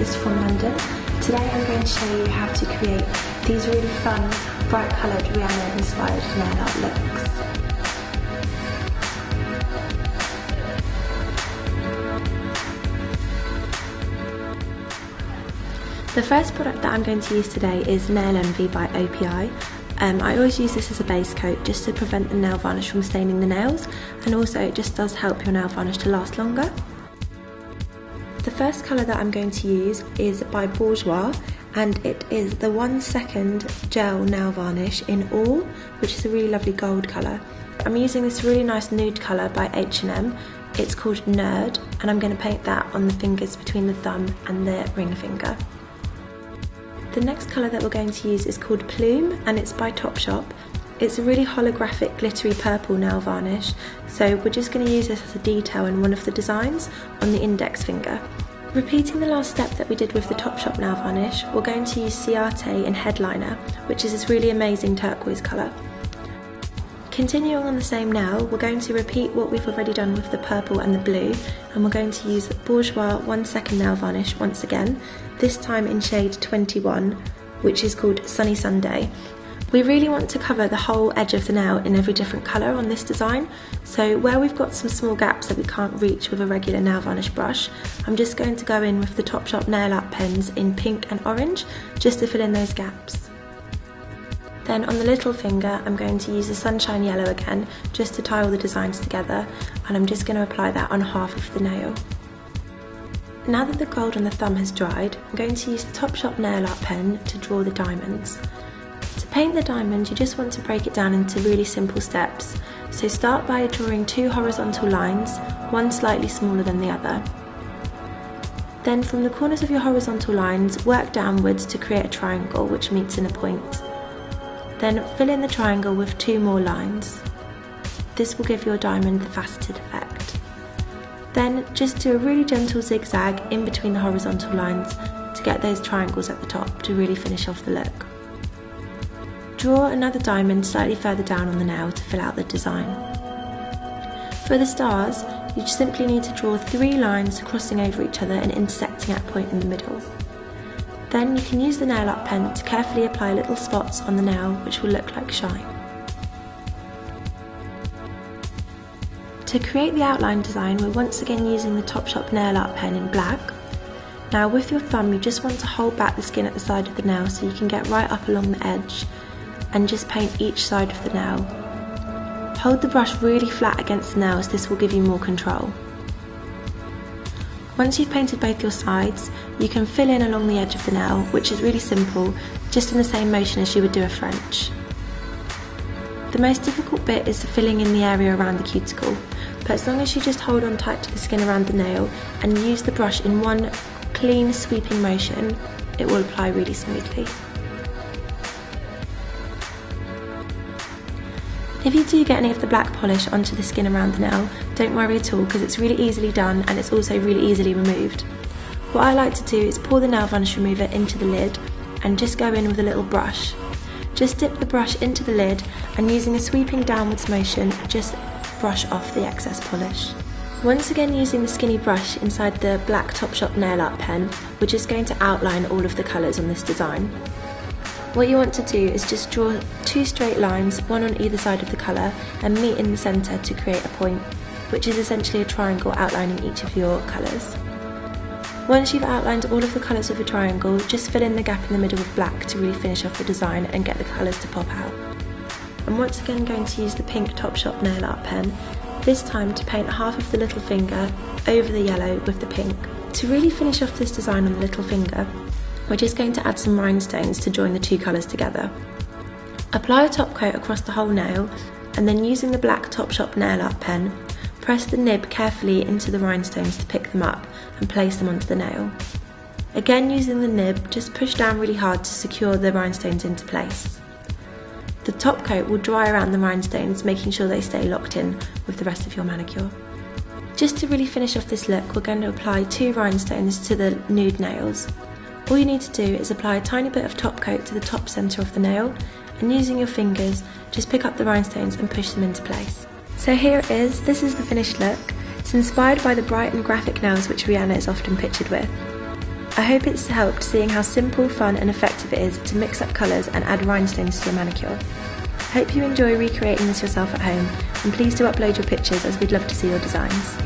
Today I'm going to show you how to create these really fun, bright coloured Rihanna inspired nail art looks. The first product that I'm going to use today is Nail Envy by OPI. Um, I always use this as a base coat just to prevent the nail varnish from staining the nails and also it just does help your nail varnish to last longer. The first colour that I'm going to use is by Bourjois and it is the one second gel nail varnish in all which is a really lovely gold colour. I'm using this really nice nude colour by H&M. It's called Nerd and I'm going to paint that on the fingers between the thumb and the ring finger. The next colour that we're going to use is called Plume and it's by Topshop. It's a really holographic glittery purple nail varnish, so we're just going to use this as a detail in one of the designs on the index finger. Repeating the last step that we did with the Topshop nail varnish, we're going to use Ciate in Headliner, which is this really amazing turquoise colour. Continuing on the same nail, we're going to repeat what we've already done with the purple and the blue, and we're going to use the Bourjois 1 second nail varnish once again, this time in shade 21, which is called Sunny Sunday. We really want to cover the whole edge of the nail in every different colour on this design, so where we've got some small gaps that we can't reach with a regular nail varnish brush, I'm just going to go in with the Topshop nail art pens in pink and orange, just to fill in those gaps. Then on the little finger, I'm going to use the Sunshine Yellow again, just to tie all the designs together, and I'm just going to apply that on half of the nail. Now that the gold on the thumb has dried, I'm going to use the Topshop nail art pen to draw the diamonds. Paint the diamond, you just want to break it down into really simple steps. So start by drawing two horizontal lines, one slightly smaller than the other. Then from the corners of your horizontal lines, work downwards to create a triangle which meets in a point. Then fill in the triangle with two more lines. This will give your diamond the faceted effect. Then just do a really gentle zigzag in between the horizontal lines to get those triangles at the top to really finish off the look. Draw another diamond slightly further down on the nail to fill out the design. For the stars, you simply need to draw three lines crossing over each other and intersecting at a point in the middle. Then you can use the nail art pen to carefully apply little spots on the nail which will look like shine. To create the outline design we're once again using the Topshop nail art pen in black. Now with your thumb you just want to hold back the skin at the side of the nail so you can get right up along the edge and just paint each side of the nail. Hold the brush really flat against the nails, this will give you more control. Once you've painted both your sides, you can fill in along the edge of the nail, which is really simple, just in the same motion as you would do a French. The most difficult bit is the filling in the area around the cuticle, but as long as you just hold on tight to the skin around the nail and use the brush in one clean sweeping motion, it will apply really smoothly. If you do get any of the black polish onto the skin around the nail, don't worry at all because it's really easily done and it's also really easily removed. What I like to do is pour the nail varnish remover into the lid and just go in with a little brush. Just dip the brush into the lid and using a sweeping downwards motion, just brush off the excess polish. Once again using the skinny brush inside the black Topshop nail art pen, we're just going to outline all of the colours on this design. What you want to do is just draw two straight lines, one on either side of the colour, and meet in the centre to create a point, which is essentially a triangle outlining each of your colours. Once you've outlined all of the colours of a triangle, just fill in the gap in the middle with black to really finish off the design and get the colours to pop out. I'm once again going to use the pink Topshop nail art pen, this time to paint half of the little finger over the yellow with the pink. To really finish off this design on the little finger, we're just going to add some rhinestones to join the two colours together. Apply a top coat across the whole nail and then using the black Topshop nail art pen, press the nib carefully into the rhinestones to pick them up and place them onto the nail. Again using the nib, just push down really hard to secure the rhinestones into place. The top coat will dry around the rhinestones, making sure they stay locked in with the rest of your manicure. Just to really finish off this look, we're going to apply two rhinestones to the nude nails. All you need to do is apply a tiny bit of top coat to the top centre of the nail and using your fingers just pick up the rhinestones and push them into place. So here it is, this is the finished look. It's inspired by the bright and graphic nails which Rihanna is often pictured with. I hope it's helped seeing how simple, fun and effective it is to mix up colours and add rhinestones to your manicure. Hope you enjoy recreating this yourself at home and please do upload your pictures as we'd love to see your designs.